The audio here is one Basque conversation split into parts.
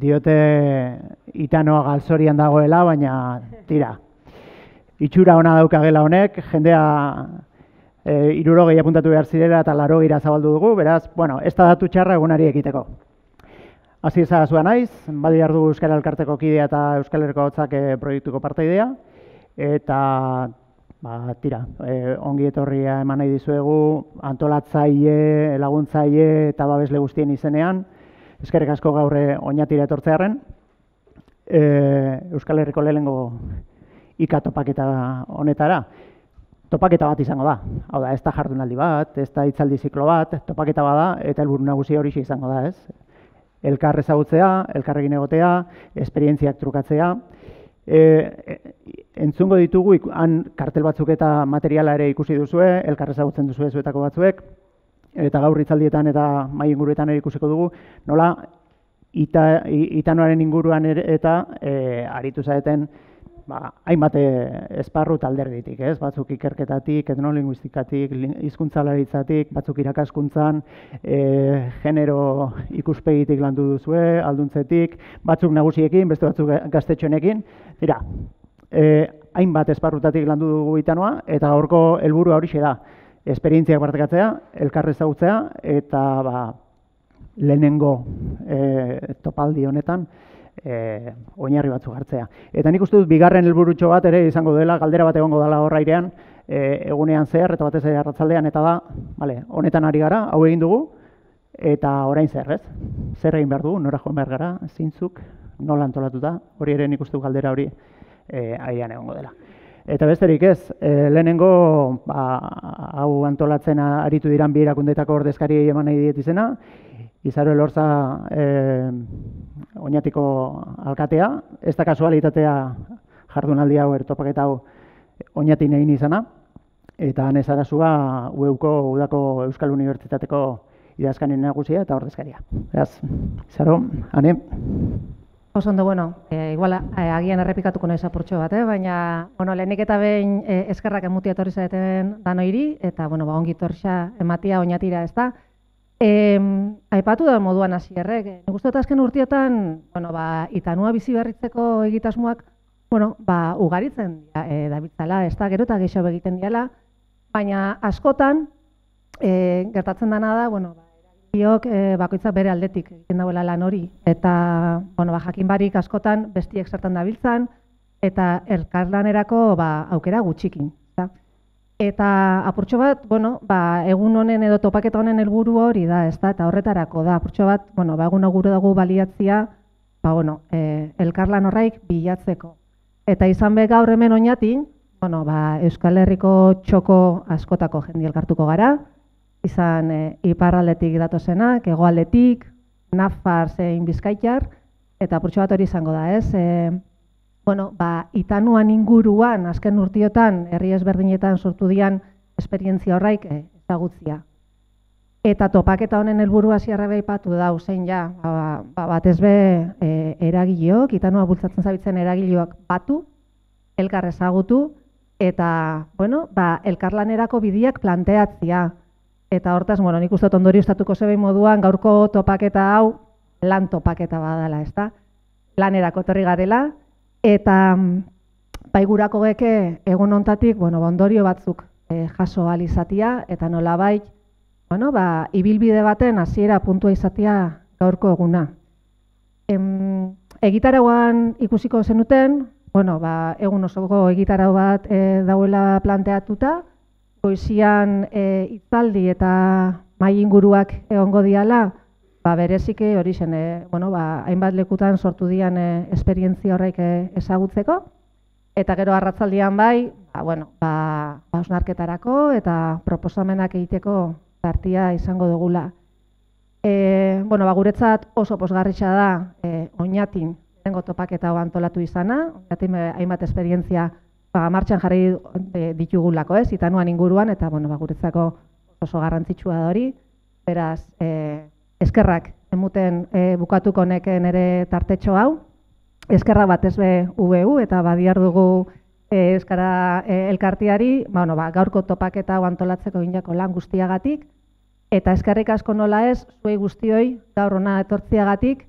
diote itanoa galzorian dagoela, baina tira. Itxura ona daukagela honek, jendea e, irurogei apuntatu behar zirela eta laro gira zabaldu dugu, beraz, bueno, ez da datu txarra egunari ekiteko. Hasi ezagazua naiz, badi ardu Euskal Elkarteko kidea eta Euskal Herriko Hotzak e, proiektuko parteidea, eta ba, tira, e, ongi etorria eman nahi dizuegu, antolatzaile, laguntzaile eta babesle guztien izenean, eskerrik asko gaurre oinatira etortzearen, e, Euskal Herriko lehengo ikatopaketa honetara, topaketa bat izango da. Hau da, ez da jardunaldi bat, ez da itzaldi ziklo bat, topaketa bada eta helburu nagusi hori izango da, ez? Elkar ezagutzea, elkarrekin egotea, esperientziak trukatzea, e, entzungo ditugu, han kartel batzuk eta materiala ere ikusi duzue, elkar ezagutzen duzu zuetako batzuek, eta gaur itzaldietan eta mai inguruetan ere ikusiko dugu, nola ita, itanoaren inguruan ere eta e, aritu zaeten ba, hainbat esparru talderditik, ez? Batzuk ikerketatik, etnolinguistikatik, hizkuntzalaritzatik, batzuk irakaskuntzan, e, genero ikuspegitik landu duzue, alduntzetik, batzuk nagusiekin, beste batzuk gaztetxoenekin. Dira, e, hainbat esparrutatik landu dugu itanoa, eta gaurko helburu hori da, esperientziak partekatzea, elkarre ezagutzea, eta ba, lehenengo e, topaldi honetan, e, oinarri batzuk hartzea. Eta nik uste dut bigarren helburutxo bat ere izango dela, galdera bat egongo dela horra irean, e, egunean zehar eta batez ere arratzaldean eta da, vale, honetan ari gara, hau egin dugu, eta orain zer, ez? Zer egin behar dugu, nora joan behar gara, zintzuk, nola antolatuta, hori ere nik uste dut galdera hori e, airean egongo dela. Eta besterik ez, e, lehenengo ba, hau antolatzen aritu diran bi erakundetako ordezkari eman nahi diet izena, Izaro elorza e, oinatiko alkatea, ez da kasualitatea jardunaldi hau ertopaketa hau oinatin egin izana, eta han arazua UEUko Udako Euskal Unibertsitateko idazkanen nagusia eta ordezkaria. Beraz, Izaro, hane? Oso ondo, bueno, e, igual e, agian errepikatuko nahi zapurtxo bat, eh? baina, bueno, lehenik eta behin e, eskerrak emutia etorri zaeten danoiri, eta, bueno, ba, ongi torxa ematia oinatira ez da, E, aipatu da moduan hasierrek. Nik uste azken urtietan, bueno, ba, itanua bizi berritzeko egitasmoak, bueno, ba, ugaritzen ja, e, dabitzala, ez da, gero eta gehiago egiten diala, baina askotan, e, gertatzen dena da, bueno, ba, biok e, bakoitza bere aldetik egiten dauela lan hori, eta, bueno, ba, jakin barik askotan bestiek zertan dabiltzan, eta elkarlanerako ba, aukera gutxikin. Eta apurtxo bat, bueno, ba, egun honen edo topaketa honen helburu hori da, ez da, eta horretarako da, apurtxo bat, bueno, ba, egun aguru dugu baliatzia, ba, bueno, e, elkarlan horraik bilatzeko. Eta izan be gaur hemen oinatin, bueno, ba, Euskal Herriko txoko askotako jendi elkartuko gara, izan e, iparraldetik datozenak, egoaldetik, nafar zein bizkaitar, eta apurtxo bat hori izango da, ez? E, bueno, ba, itanuan inguruan, azken urtiotan, herri ezberdinetan sortu dian esperientzia horraik eh, ezagutzia. Eta topaketa honen helburua ziarra behipatu da, zein ja, ba, ba, bat ezbe e, eragileok, itanua bultzatzen zabitzen eragileoak batu, elkar ezagutu, eta, bueno, ba, elkarlanerako bidiak planteatzia. Eta hortaz, bueno, nik uste ondori ustatuko zebein moduan, gaurko topaketa hau, lan topaketa badala, ez da? Lanerako torri garela, Eta baigurako geke egun ontatik, bueno, ondorio batzuk e, jaso alizatia, eta nola bai, bueno, ba, ibilbide baten hasiera puntua izatia gaurko eguna. Em, egitaragoan ikusiko zenuten, bueno, ba, egun osoko egitarau bat e, dauela planteatuta, goizian e, itzaldi eta mai inguruak egongo diala, ba, bereziki hori zen, e, bueno, ba, hainbat lekutan sortu dian e, esperientzia horreik e, ezagutzeko, eta gero arratzaldian bai, ba, bueno, ba, ba eta proposamenak egiteko tartia izango dugula. E, bueno, ba, guretzat oso posgarritxa da e, oinatin dengo topaketa antolatu izana, oinatin hainbat esperientzia ba, martxan jarri e, ditugulako, ez, itanuan inguruan, eta bueno, ba, guretzako oso garrantzitsua da hori, beraz, e, eskerrak emuten e, bukatuko neken ere tartetxo hau. Eskerra bat ez be UBU eta badiar dugu e, Euskara e, elkartiari, ba, bueno, ba, gaurko topaketa hau antolatzeko ginako lan guztiagatik, eta eskerrik asko nola ez, zuei guztioi gaur ona etortziagatik,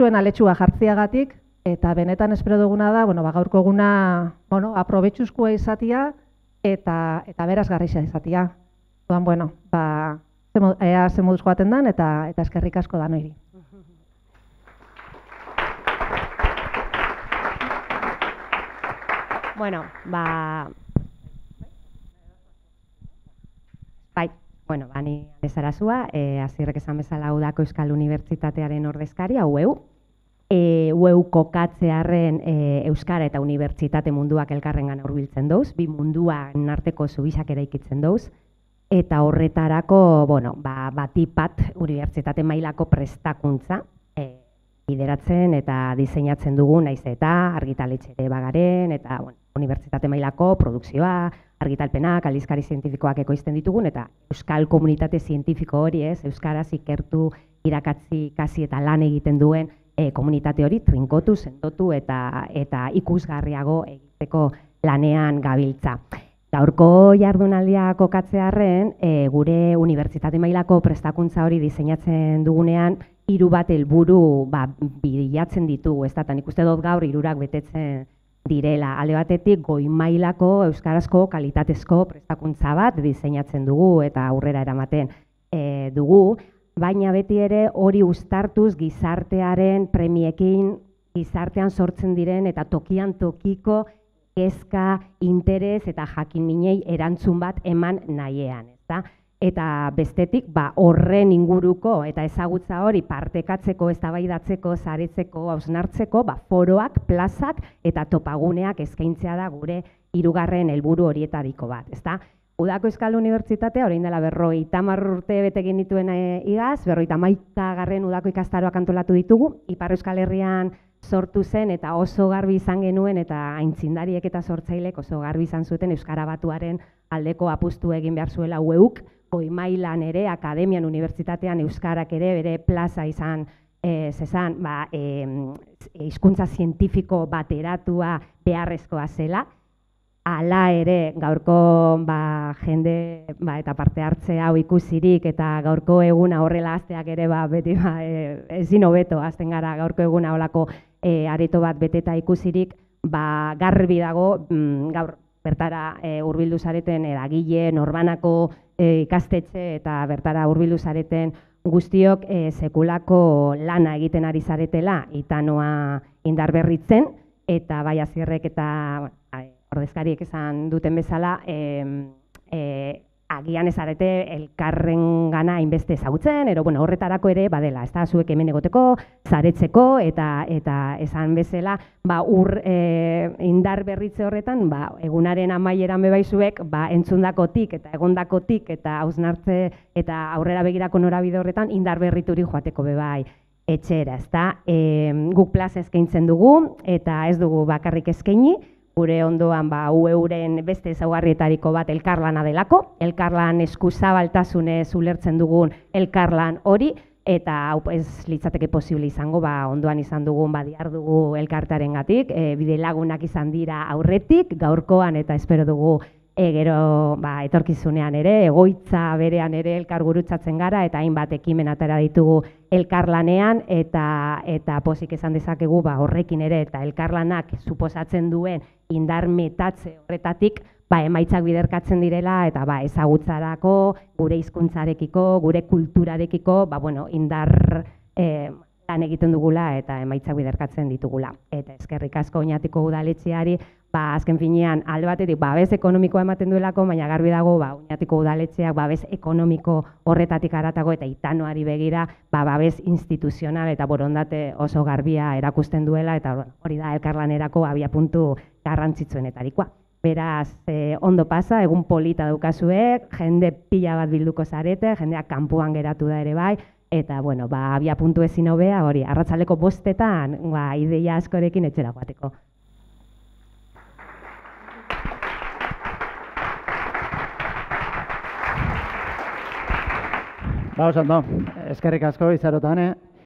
zuen aletxua jartziagatik, eta benetan espero duguna da, bueno, ba, gaurko eguna, bueno, aprobetxuzkoa izatia, eta, eta berazgarrixa izatia. Duan, bueno, ba, ea ze moduz joaten dan, eta, eta eskerrik asko da noiri. Bueno, ba... Bai, bueno, ba, ni azarazua, e, azirrek esan bezala udako Euskal Unibertsitatearen ordezkaria, UEU. E, UEU kokatzearen e, Euskara eta Unibertsitate munduak elkarren gana urbiltzen dauz, bi munduan arteko zubisak eraikitzen dauz, eta horretarako, bueno, ba, batipat unibertsitate mailako prestakuntza, e, bideratzen eta diseinatzen dugu naiz eta argitaletxe bagaren eta bueno, unibertsitate mailako produkzioa, argitalpenak, aldizkari zientifikoak ekoizten ditugun eta euskal komunitate zientifiko hori, ez, euskaraz ikertu, irakatzi, kasi eta lan egiten duen e, komunitate hori trinkotu, sendotu eta eta ikusgarriago egiteko lanean gabiltza. Gaurko jardunaldia kokatzearren, e, gure unibertsitate mailako prestakuntza hori diseinatzen dugunean, hiru bat helburu ba, bilatzen ditugu, ez da, ikuste dut gaur hirurak betetzen direla. Alde batetik, goi mailako euskarazko kalitatezko prestakuntza bat diseinatzen dugu eta aurrera eramaten e, dugu, baina beti ere hori ustartuz gizartearen premiekin gizartean sortzen diren eta tokian tokiko kezka, interes eta jakin minei erantzun bat eman nahiean, ezta? eta bestetik ba horren inguruko eta ezagutza hori partekatzeko, eztabaidatzeko, saretzeko, hausnartzeko, ba foroak, plazak eta topaguneak eskaintzea da gure hirugarren helburu horietariko bat, ezta? Udako Euskal Unibertsitatea orain dela berroi tamar urte betekin dituen e, igaz, berroi tamaika garren udako ikastaroak antolatu ditugu, Ipar Euskal Herrian sortu zen eta oso garbi izan genuen eta aintzindariek eta sortzailek oso garbi izan zuten Euskara Batuaren aldeko apustu egin behar zuela ueuk, goi mailan ere, akademian, unibertsitatean, euskarak ere, bere plaza izan, e, zezan, ba, e, izkuntza zientifiko bateratua beharrezkoa zela, ala ere gaurko ba, jende ba, eta parte hartze hau ikusirik eta gaurko eguna horrela azteak ere ba, beti ba, e, ezin hobeto azten gara gaurko eguna holako e, areto bat beteta ikusirik ba, garbi dago mm, gaur bertara e, urbildu zareten eragile, norbanako e, ikastetxe eta bertara hurbildu zareten guztiok e, sekulako lana egiten ari zaretela itanoa indar berritzen eta bai azierrek eta ordezkariek esan duten bezala e, e, agian ezarete elkarren gana inbeste ezagutzen, ero bueno, horretarako ere badela, ez da, zuek hemen egoteko, zaretzeko, eta eta esan bezala, ba, ur e, indar berritze horretan, ba, egunaren amaieran bebaizuek, ba, entzundakotik eta egondakotik eta hausnartze eta aurrera begirako norabide horretan, indar berrituri joateko bebai etxera, ez da, e, guk plaza eskaintzen dugu, eta ez dugu bakarrik eskaini, gure ondoan ba UEuren beste ezaugarrietariko bat elkarlana delako, elkarlan eskuzabaltasunez ulertzen dugun elkarlan hori eta hau ez litzateke posible izango ba ondoan izan dugun badiar dugu elkartarengatik, e, bide lagunak izan dira aurretik, gaurkoan eta espero dugu e, gero ba, etorkizunean ere, egoitza berean ere elkar gurutzatzen gara, eta hainbat ekimen atera ditugu elkarlanean, eta eta posik esan dezakegu ba, horrekin ere, eta elkarlanak suposatzen duen indar metatze horretatik, ba, emaitzak biderkatzen direla, eta ba, ezagutzarako, gure hizkuntzarekiko, gure kulturarekiko, ba, bueno, indar e, lan egiten dugula eta emaitzak biderkatzen ditugula. Eta eskerrik asko oinatiko udaletxeari, ba, azken finean, alde batetik, babes ekonomikoa ematen duelako, baina garbi dago, ba, oinatiko udaletxeak babes ekonomiko horretatik aratago eta itanoari begira, ba, babes instituzional eta borondate oso garbia erakusten duela, eta hori da, elkarlanerako abia puntu garrantzitsuenetarikoa. Beraz, eh, ondo pasa, egun polita daukazuek, jende pila bat bilduko zarete, jendeak kanpuan geratu da ere bai, eta, bueno, ba, abia puntu ezin hobea, hori, arratzaleko bostetan, ba, ideia askorekin etxera guateko. Ba, oso, no. eskerrik asko izarotan, eh?